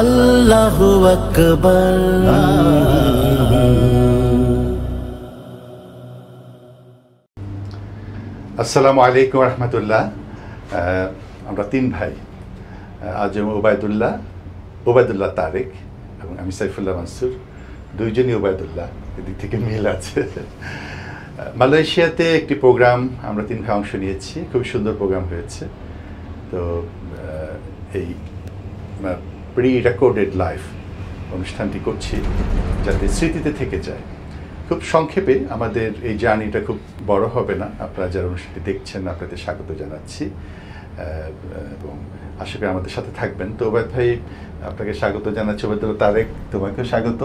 আল্লাহু আকবার। আসসালামু আলাইকুম রহমতুল্লাহ। আমরা তিন ভাই। আজম ওবায়দুল্লাহ ওবায়দুল্লাহ তারেক এবং আমি সাইফুল্লাহ মানসুর। দুইজনই ওবায়দুল্লাহ, এদিক থেকে মিল আছে। মালয়েশিয়াতে একটি প্রোগ্রাম, আমরা তিন ভাই অংশ নিয়েছি। খুব সুন্দর প্রোগ্রাম হয়েছে। তো এই প্রি রেকর্ডেড লাইফ অনুষ্ঠানটি করছি যাতে স্মৃতিতে থেকে যায়। খুব সংক্ষেপে আমাদের এই জার্নিটা খুব বড় হবে না। আপনারা যারা অনুষ্ঠানটি দেখছেন, আপনাদের স্বাগত জানাচ্ছি। এবং আশা করি আমাদের সাথে থাকবেন। তো ওবায়দ ভাই, আপনাকে স্বাগত জানাচ্ছি। ওবায়দুল তারেক, তোমাকেও স্বাগত।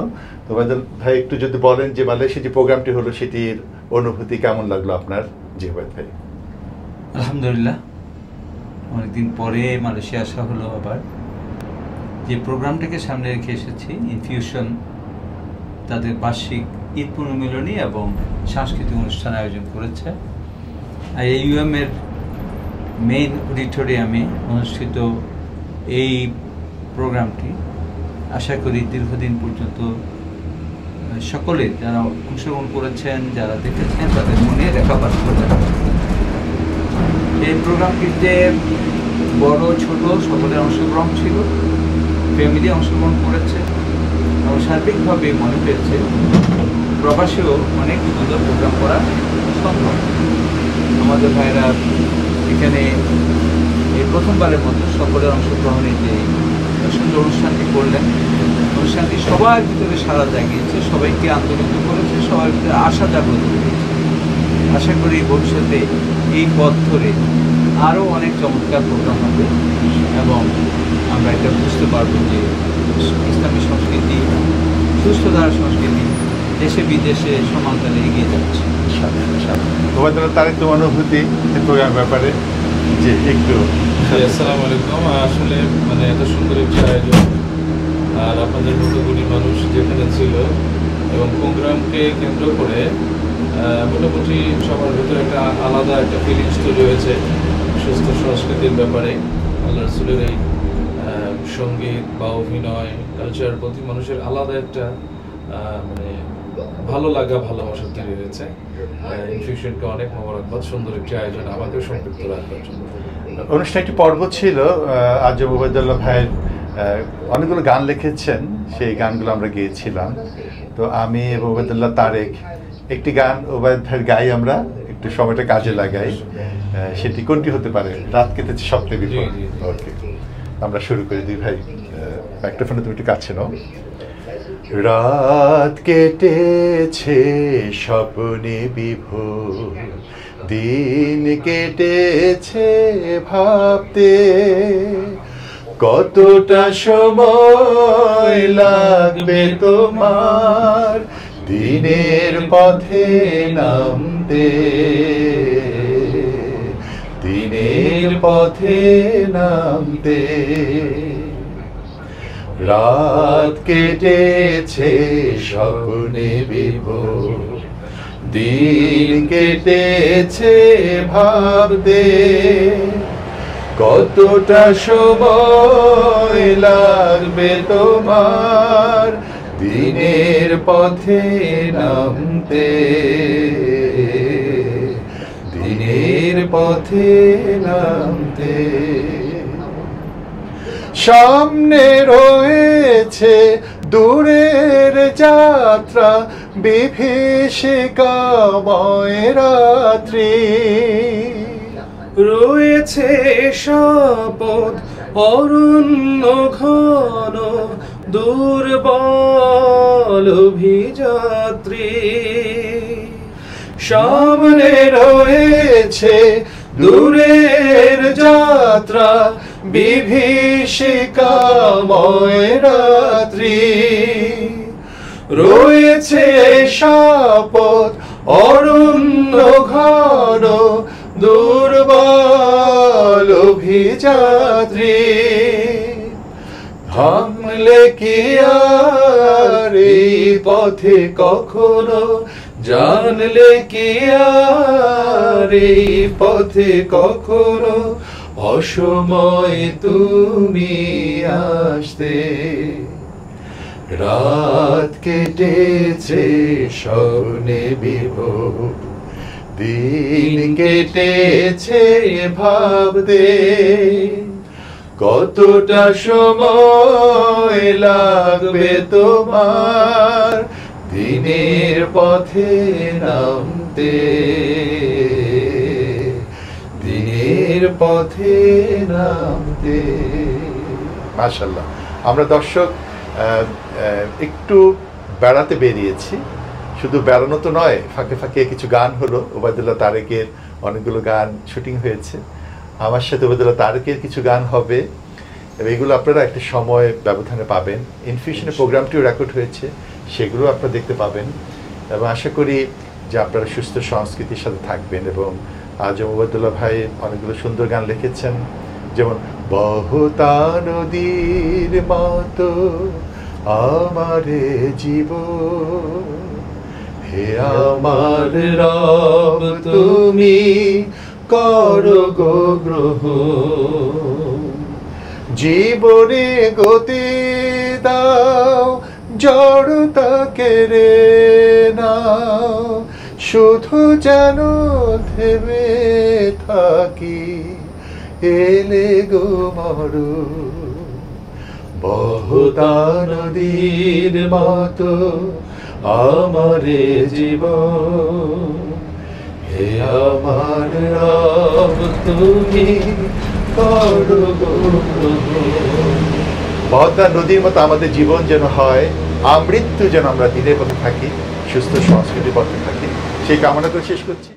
তো ওবায়দুল ভাই, একটু যদি বলেন যে মালয়েশিয়া যে প্রোগ্রামটি হলো, সেটির অনুভূতি কেমন লাগল আপনার? জি, ওবায়দ ভাই। আলহামদুলিল্লাহ। অনেকদিন পরে মালয়েশিয়া আসা হলো আবার। যে প্রোগ্রামটাকে সামনে রেখে এসেছি ইনফিউশন তাদের বার্ষিক ঈদ পুনর্মিলনী এবং সাংস্কৃতিক অনুষ্ঠান আয়োজন করেছে। আর এই ইউএম এর মেইন অডিটোরিয়ামে অনুষ্ঠিত এই প্রোগ্রামটি। আশা করি দীর্ঘদিন পর্যন্ত সকলে যারা অংশগ্রহণ করেছেন, যারা দেখেছেন, তাদের মনে রেখাপাত করবে এই প্রোগ্রামটিতে বড়, ছোট, সকলের অংশগ্রহণ ছিল। ফ্যামিলি অংশগ্রহণ করেছে এবং সার্বিকভাবে মনে হয়েছে প্রবাসেও অনেক সুন্দর প্রোগ্রাম করা সম্ভব। আমাদের ভাইরা এখানে এই প্রথমবারের মতো সকলের অংশগ্রহণে যে সুন্দর অনুষ্ঠানটি করলেন। অনুষ্ঠানটি সবার ভিতরে সারা জাগিয়েছে, সবাইকে আন্দোলিত করেছে, সবার ভিতরে আশা জাগ্রত করেছে। আশা করি ভবিষ্যতে এই পথ ধরে আরও অনেক চমৎকার প্রোগ্রাম হবে এবং আমরা এটা বুঝতে পারব যে ইসলামী সংস্কৃতি সুস্থ ধারা সংস্কৃতি দেশে বিদেশে সমানতালে এগিয়ে যাচ্ছে। ওবায়দুল্লাহ তারেক তোমার অনুভূতি এই প্রোগ্রামের ব্যাপারে যে একটু আসসালামু আলাইকুম। আসলে মানে এত সুন্দর একটি আয়োজন। আর আপনাদের মতো মানুষ যেখানে ছিল এবং প্রোগ্রামকে কেন্দ্র করে মোটামুটি সবার ভিতরে একটা আলাদা একটা ফিলিংস তৈরি হয়েছে সুস্থ সংস্কৃতির ব্যাপারে। আল্লাহ রসুলের এই সংগীত বা অভিনয় কালচার প্রতি মানুষের আলাদা একটা মানে ভালো লাগা ভালোবাসা তৈরি হয়েছে ইনফিউশনকে অনেক মোবারকবাদ সুন্দর একটি আয়োজন আমাকেও সম্পৃক্ত রাখবার জন্য। অনুষ্ঠানে একটি পর্ব ছিল আজব ওবায়দুল্লাহ ভাইয়ের অনেকগুলো গান লিখেছেন সেই গানগুলো আমরা গেয়েছিলাম। তো আমি এবং ওবায়দুল্লাহ তারেক একটি গান ওবায়দ ভাইয়ের গাই আমরা একটু সময়টা কাজে লাগাই। সেটি কোনটি হতে পারে? রাত কেটেছে জি। ওকে আমরা শুরু করি দুই ভাই। মাইক্রোফোনে তুমি একটু কাছে নাও। রাত কেটেছে স্বপ্নে বিভোর, দিন কেটেছে ভাবতে। কতটা সময় লাগবে তোমার দিনের পথে নামতে? দিনের পথে নামতে। রাত কেটেছে স্বপ্নে বিভোর। দিন কেটেছে ভাবতে। কতটা সময় লাগবে তোমার দিনের পথে নামতে? দিনের পথে নামতে। সামনে রয়েছে দূরের যাত্রা বিভীষিকাময় রাত্রি রয়েছে শপথ, অরণ্য ঘন, দুর্বল অভিযাত্রী। সামনে রয়েছে দূরের যাত্রা বিভীষিকাময় রাত্রি। রয়েছে শপথ অরণ্য ঘন দুর্বল অভিযাত্রী। থামলে কি আর এই পথে কখনো? জানলে কি আর এই পথে কখনো? অসময় তুমি আসতে। রাত কেটেছে স্বপ্নে বিভোর। দিন কেটেছে ভাবতে। কতটা সময় লাগবে তোমার? দিনের পথে নামতে। দিনের পথে নামতে। মাশাল্লাহ আমরা দর্শক একটু বেড়াতে বেরিয়েছি। শুধু বেড়ানো তো নয়, ফাঁকে ফাঁকে কিছু গান হলো। ওবায়দুল্লাহ তারেকের অনেকগুলো গান শুটিং হয়েছে। আমার সাথে ওবায়দুল্লাহ তারেকের কিছু গান হবে। এবং এগুলো আপনারা একটা সময় ব্যবধানে পাবেন। ইনফিউশনের প্রোগ্রামটিও রেকর্ড হয়েছে সেগুলো আপনারা দেখতে পাবেন। এবং আশা করি যে আপনারা সুস্থ সংস্কৃতির সাথে থাকবেন এবং আজ ওবায়দুল্লাহ ভাই অনেকগুলো সুন্দর গান লিখেছেন। যেমন বহুতা নদীর মতো আমারে জীব। হে আমার রব তুমি করো গ্রহ। জীবনে গতি দাও জড়তা কেড়ে নাও। শুধু যেন থেমে থাকি, এলে গো মরু। বহুতা নদীর মতো আমারে জীবন হে আমার রব তুমি নদীর মতো আমাদের জীবন যেন হয় আমৃত্যু যেন আমরা দিনের পথে থাকি, সুস্থ সংস্কৃতির পথে থাকি। সেই কামনা করে শেষ করছি।